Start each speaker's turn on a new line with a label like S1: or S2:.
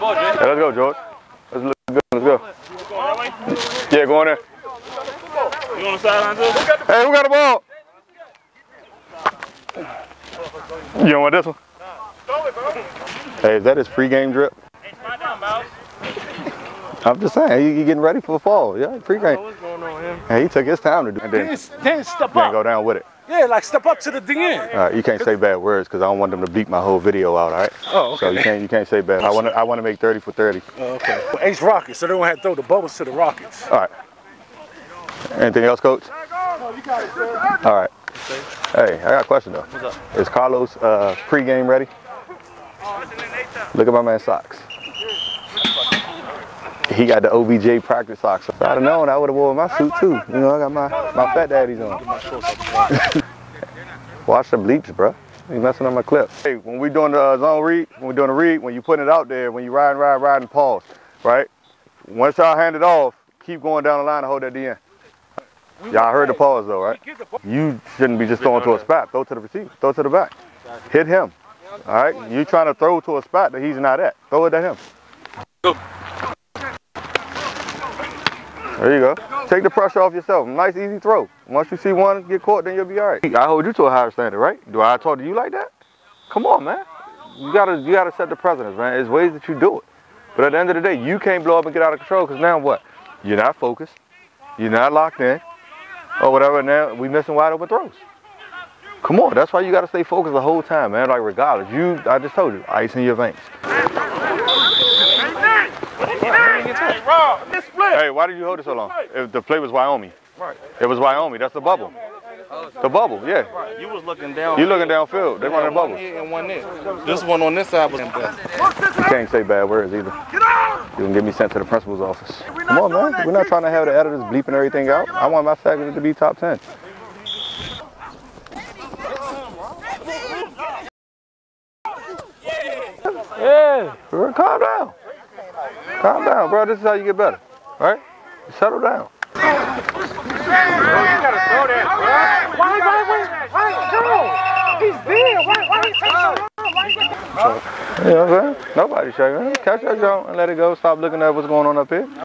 S1: Yeah, let's go, George. Let's look good. Let's go. Yeah, go on there.
S2: You on the sideline too?
S1: Hey, who got the ball? You don't want this one? Hey, is that his pregame drip? I'm just saying, he, he getting ready for the fall. Yeah, pregame.
S2: What's going on here?
S1: Hey, he took his time to do it. Then,
S3: Then, then step
S1: then
S3: up.
S1: go down with it.
S3: Yeah, like step up to the DN.
S1: All right, you can't say bad words because I don't want them to beat my whole video out. All right.
S3: Oh, okay.
S1: So you can't you can't say bad. I want to I want to make 30 for 30.
S3: Oh, okay. Ace Rockets, so they don't have to throw the bubbles to the Rockets.
S1: All right. Anything else, coach? All right. Hey, I got a question though.
S2: What's up?
S1: Is Carlos uh, pregame ready? Look at my man's socks. He got the OBJ practice socks. If I'd have known, I would have worn my suit too. You know, I got my, my fat daddies on. Watch the bleeps, bro. You messing up my clip. Hey, when we doing the uh, zone read, when we doing the read, when you putting it out there, when you riding, riding, riding, pause, right? Once y'all hand it off, keep going down the line and hold that DN. Y'all heard the pause though, right? You shouldn't be just throwing to a spot. Throw to the receiver. Throw to the back. Hit him. All right? You trying to throw to a spot that he's not at. Throw it at him. There you go. Take the pressure off yourself. Nice, easy throw. Once you see one get caught, then you'll be all right. I hold you to a higher standard, right? Do I talk to you like that? Come on, man. You gotta, you gotta set the precedence, man. There's ways that you do it. But at the end of the day, you can't blow up and get out of control because now what? You're not focused. You're not locked in. Or whatever. Now we missing wide open throws. Come on, that's why you gotta stay focused the whole time, man. Like regardless, you, I just told you, ice in your veins. Hey, why did you hold it so long? If the play was Wyoming.
S2: Right.
S1: It was Wyoming. That's the bubble. Oh, the bubble, yeah.
S2: You was looking down.
S1: You looking downfield. They running
S2: one
S1: bubbles.
S2: here and one there. This one on this side was in there.
S1: You can't say bad words either. You can get me sent to the principal's office. Come on, man. We're not trying to have the editors bleeping everything out. I want my faculty to be top 10.
S3: Yeah.
S1: Bro, Calm down. Calm down, bro. This is how you get better. Right? Settle down.
S3: Why, why, why, why, no? He's there. Why, why he take so long? Why
S1: You know what I'm saying? Nobody's shaking. Catch that jump and let it go. Stop looking at what's going on up here.